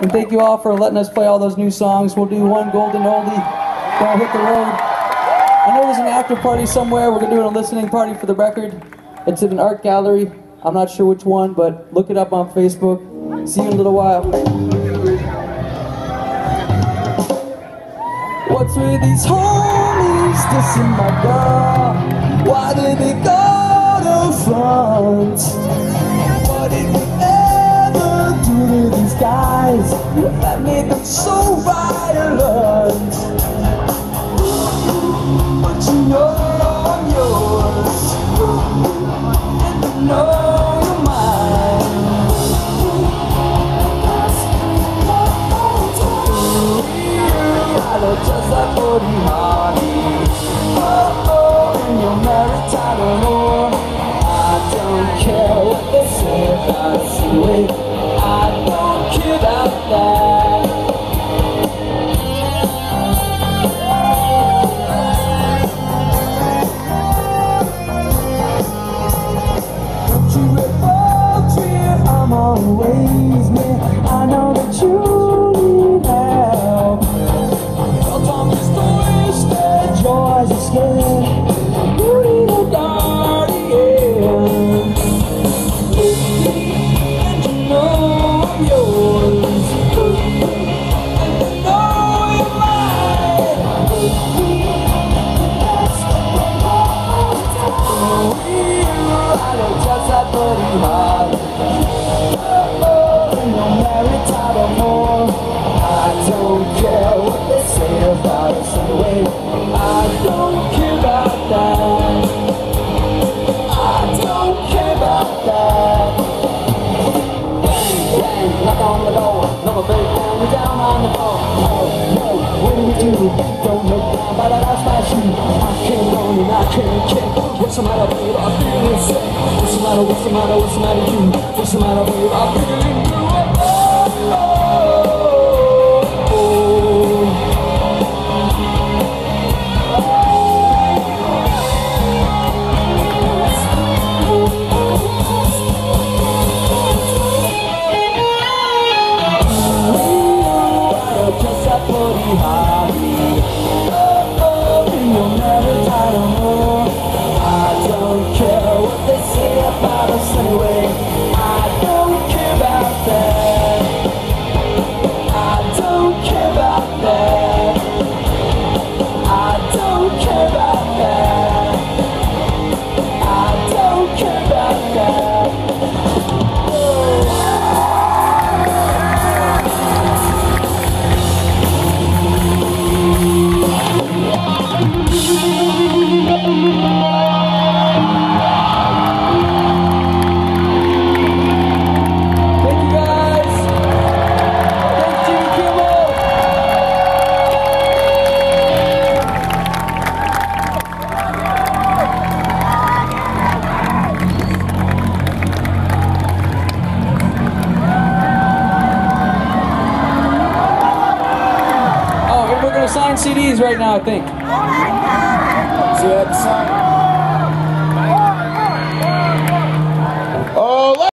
And thank you all for letting us play all those new songs. We'll do one golden oldie, we'll hit the road. I know there's an after party somewhere. We're gonna do a listening party for the record. It's at an art gallery. I'm not sure which one, but look it up on Facebook. See you in a little while. What's with these homies dissing my girl? That made them so violent? But you know I'm yours, and you know you're mine. Io just like body honey. Oh oh, and you're married, I. I don't care what they say about you. What's the matter, babe? I'm feeling sick. What's the matter, what's the matter, what's the matter, you? What's the matter, babe? I'm feeling a Sign CDs right now, I think. Have sign.